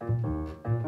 Música